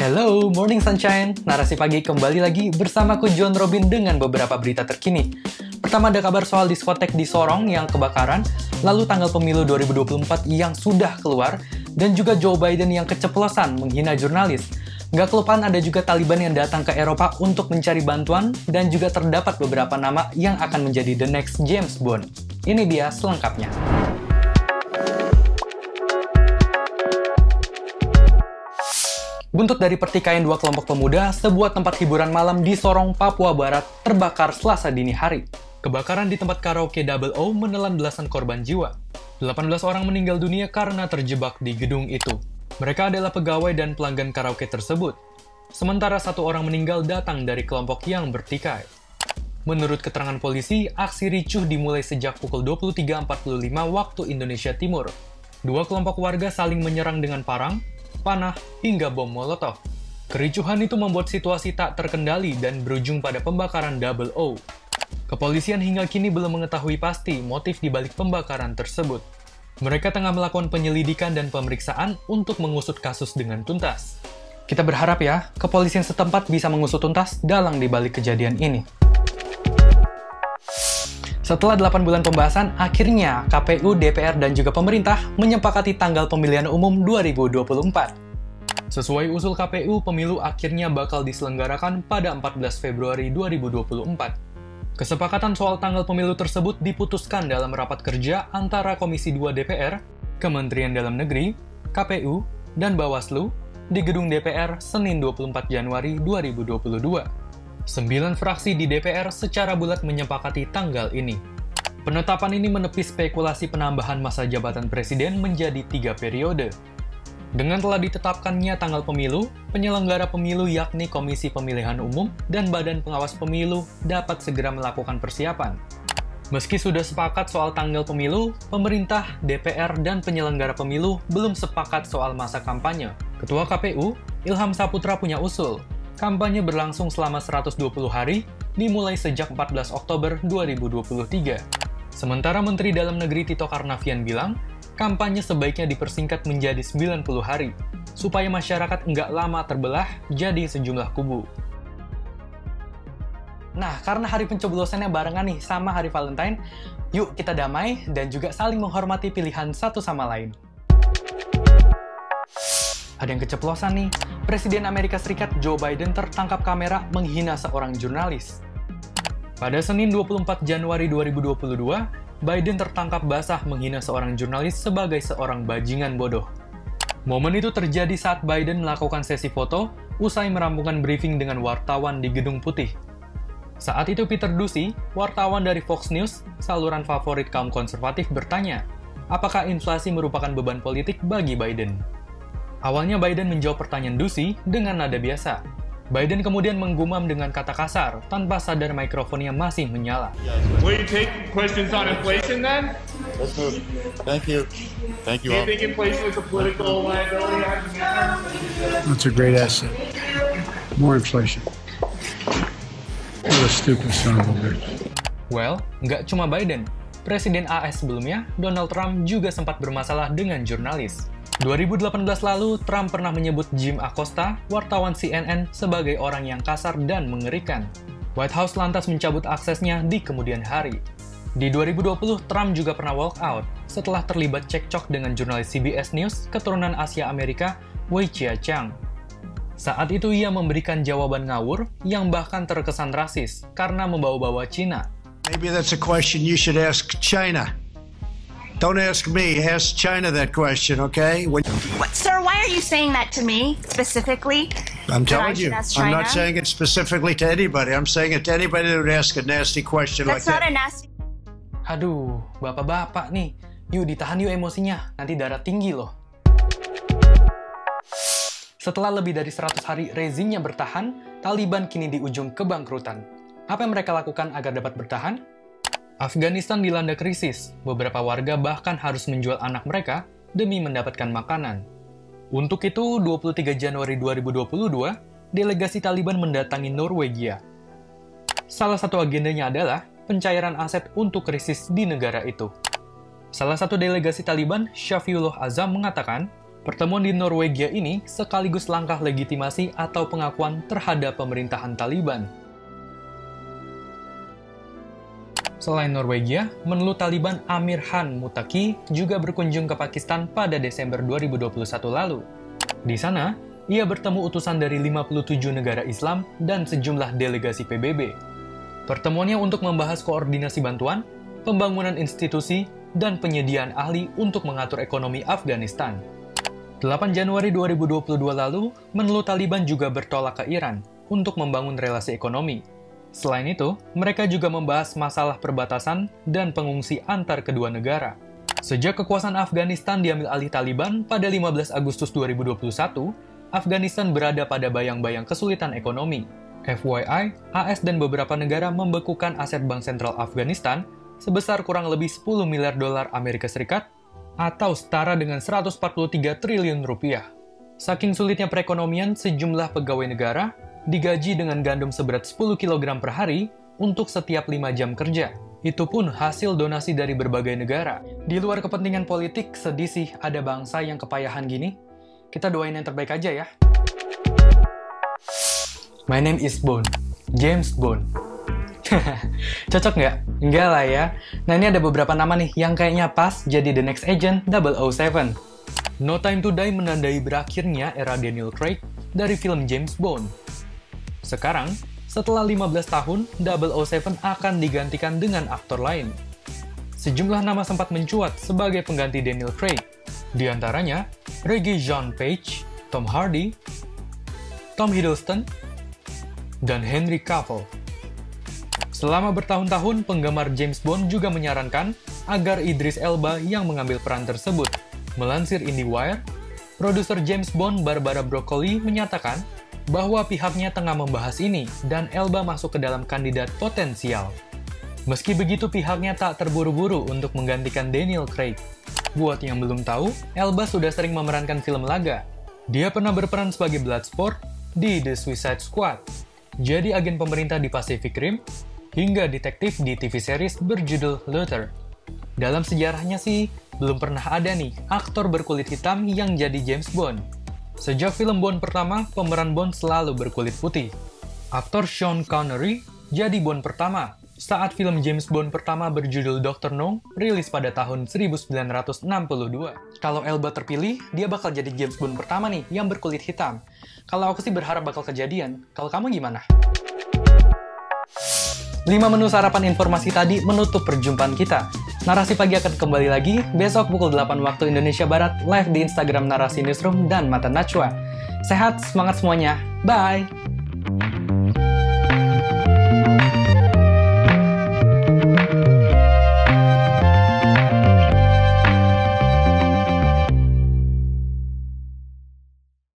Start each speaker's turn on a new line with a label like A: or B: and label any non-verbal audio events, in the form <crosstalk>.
A: Hello, Morning Sunshine. Narasi pagi kembali lagi bersamaku John Robin dengan beberapa berita terkini. Pertama ada kabar soal diskotek di Sorong yang kebakaran, lalu tanggal pemilu 2024 yang sudah keluar, dan juga Joe Biden yang keceplosan menghina jurnalis. Gak kelupaan ada juga Taliban yang datang ke Eropa untuk mencari bantuan, dan juga terdapat beberapa nama yang akan menjadi the next James Bond. Ini dia selengkapnya. Buntut dari pertikaian dua kelompok pemuda, sebuah tempat hiburan malam di Sorong, Papua Barat terbakar selasa dini hari. Kebakaran di tempat karaoke Double O menelan belasan korban jiwa. 18 orang meninggal dunia karena terjebak di gedung itu. Mereka adalah pegawai dan pelanggan karaoke tersebut. Sementara satu orang meninggal datang dari kelompok yang bertikai. Menurut keterangan polisi, aksi ricuh dimulai sejak pukul 23.45 waktu Indonesia Timur. Dua kelompok warga saling menyerang dengan parang, panah, hingga bom molotov. Kericuhan itu membuat situasi tak terkendali dan berujung pada pembakaran Double O. Kepolisian hingga kini belum mengetahui pasti motif di balik pembakaran tersebut. Mereka tengah melakukan penyelidikan dan pemeriksaan untuk mengusut kasus dengan tuntas. Kita berharap ya, kepolisian setempat bisa mengusut tuntas dalang di balik kejadian ini. Setelah 8 bulan pembahasan, akhirnya KPU, DPR, dan juga pemerintah menyepakati tanggal pemilihan umum 2024. Sesuai usul KPU, pemilu akhirnya bakal diselenggarakan pada 14 Februari 2024. Kesepakatan soal tanggal pemilu tersebut diputuskan dalam rapat kerja antara Komisi 2 DPR, Kementerian Dalam Negeri, KPU, dan Bawaslu di gedung DPR Senin 24 Januari 2022. Sembilan fraksi di DPR secara bulat menyepakati tanggal ini. Penetapan ini menepis spekulasi penambahan masa jabatan presiden menjadi tiga periode. Dengan telah ditetapkannya tanggal pemilu, penyelenggara pemilu yakni Komisi Pemilihan Umum dan Badan Pengawas Pemilu dapat segera melakukan persiapan. Meski sudah sepakat soal tanggal pemilu, pemerintah, DPR, dan penyelenggara pemilu belum sepakat soal masa kampanye. Ketua KPU, Ilham Saputra punya usul, Kampanye berlangsung selama 120 hari, dimulai sejak 14 Oktober 2023. Sementara Menteri Dalam Negeri Tito Karnavian bilang, kampanye sebaiknya dipersingkat menjadi 90 hari, supaya masyarakat enggak lama terbelah jadi sejumlah kubu. Nah, karena hari pencoblosannya barengan nih sama hari Valentine, yuk kita damai dan juga saling menghormati pilihan satu sama lain. Ada yang keceplosan nih. Presiden Amerika Serikat Joe Biden tertangkap kamera menghina seorang jurnalis. Pada Senin 24 Januari 2022, Biden tertangkap basah menghina seorang jurnalis sebagai seorang bajingan bodoh. Momen itu terjadi saat Biden melakukan sesi foto usai merampungkan briefing dengan wartawan di Gedung Putih. Saat itu Peter Ducey, wartawan dari Fox News, saluran favorit kaum konservatif bertanya, apakah inflasi merupakan beban politik bagi Biden? Awalnya Biden menjawab pertanyaan Ducey dengan nada biasa. Biden kemudian menggumam dengan kata kasar tanpa sadar mikrofonnya masih menyala.
B: Will you take questions on inflation then?
C: Thank you. Thank you
B: Do you think inflation is a political liability?
D: That's a great asset. More inflation. What a stupid son of a bitch.
A: Well, nggak cuma Biden. Presiden AS sebelumnya, Donald Trump juga sempat bermasalah dengan jurnalis. 2018 lalu, Trump pernah menyebut Jim Acosta, wartawan CNN, sebagai orang yang kasar dan mengerikan. White House lantas mencabut aksesnya di kemudian hari. Di 2020, Trump juga pernah walk out setelah terlibat cekcok dengan jurnalis CBS News keturunan Asia Amerika, Wei Chia-chang. Saat itu ia memberikan jawaban ngawur yang bahkan terkesan rasis karena membawa-bawa Cina.
E: Maybe that's a question you should ask China. Don't ask me, ask China that question, okay? When,
F: What, sir, why are you saying that to me specifically?
E: I'm telling you, I'm not saying it specifically to anybody. I'm saying it to anybody that would ask a nasty question
F: That's
E: like
F: not a nasty.
A: Aduh, bapak-bapak nih, yuk ditahan yuk emosinya, nanti darah tinggi loh. Setelah lebih dari 100 hari rezimnya bertahan, Taliban kini di ujung kebangkrutan. Apa yang mereka lakukan agar dapat bertahan? Afghanistan dilanda krisis, beberapa warga bahkan harus menjual anak mereka demi mendapatkan makanan. Untuk itu, 23 Januari 2022, delegasi Taliban mendatangi Norwegia. Salah satu agendanya adalah pencairan aset untuk krisis di negara itu. Salah satu delegasi Taliban, Syafiullah Azam, mengatakan Pertemuan di Norwegia ini sekaligus langkah legitimasi atau pengakuan terhadap pemerintahan Taliban. Selain Norwegia, menlu Taliban Amir Khan Mutaki juga berkunjung ke Pakistan pada Desember 2021 lalu. Di sana, ia bertemu utusan dari 57 negara Islam dan sejumlah delegasi PBB. Pertemuannya untuk membahas koordinasi bantuan, pembangunan institusi, dan penyediaan ahli untuk mengatur ekonomi Afghanistan. 8 Januari 2022 lalu, menlu Taliban juga bertolak ke Iran untuk membangun relasi ekonomi. Selain itu, mereka juga membahas masalah perbatasan dan pengungsi antar kedua negara. Sejak kekuasaan Afghanistan diambil alih Taliban pada 15 Agustus 2021, Afghanistan berada pada bayang-bayang kesulitan ekonomi. FYI, AS dan beberapa negara membekukan aset Bank Sentral Afghanistan sebesar kurang lebih 10 miliar dolar Amerika Serikat atau setara dengan 143 triliun rupiah. Saking sulitnya perekonomian, sejumlah pegawai negara digaji dengan gandum seberat 10 kg per hari untuk setiap 5 jam kerja. Itu pun hasil donasi dari berbagai negara. Di luar kepentingan politik, sedih sih ada bangsa yang kepayahan gini. Kita doain yang terbaik aja ya. My name is Bone. James Bone. <laughs> Cocok nggak? Enggak lah ya. Nah ini ada beberapa nama nih yang kayaknya pas jadi the next agent 007. No Time to Die menandai berakhirnya era Daniel Craig dari film James Bond. Sekarang, setelah 15 tahun, 007 akan digantikan dengan aktor lain. Sejumlah nama sempat mencuat sebagai pengganti Daniel Craig. Di antaranya, Reggie John Page, Tom Hardy, Tom Hiddleston, dan Henry Cavill. Selama bertahun-tahun, penggemar James Bond juga menyarankan agar Idris Elba yang mengambil peran tersebut. Melansir IndieWire, produser James Bond Barbara Broccoli menyatakan bahwa pihaknya tengah membahas ini dan Elba masuk ke dalam kandidat potensial. Meski begitu, pihaknya tak terburu-buru untuk menggantikan Daniel Craig. Buat yang belum tahu, Elba sudah sering memerankan film laga. Dia pernah berperan sebagai Bloodsport di The Suicide Squad, jadi agen pemerintah di Pacific Rim, hingga detektif di TV series berjudul Luther. Dalam sejarahnya sih, belum pernah ada nih aktor berkulit hitam yang jadi James Bond. Sejak film Bond pertama, pemeran Bond selalu berkulit putih. Aktor Sean Connery jadi Bond pertama saat film James Bond pertama berjudul Dr. No rilis pada tahun 1962. Kalau Elba terpilih, dia bakal jadi James Bond pertama nih yang berkulit hitam. Kalau aku sih berharap bakal kejadian. Kalau kamu gimana? 5 menu sarapan informasi tadi menutup perjumpaan kita. Narasi Pagi akan kembali lagi besok pukul 8 waktu Indonesia Barat live di Instagram Narasi Newsroom dan Mata Najwa. Sehat, semangat semuanya. Bye!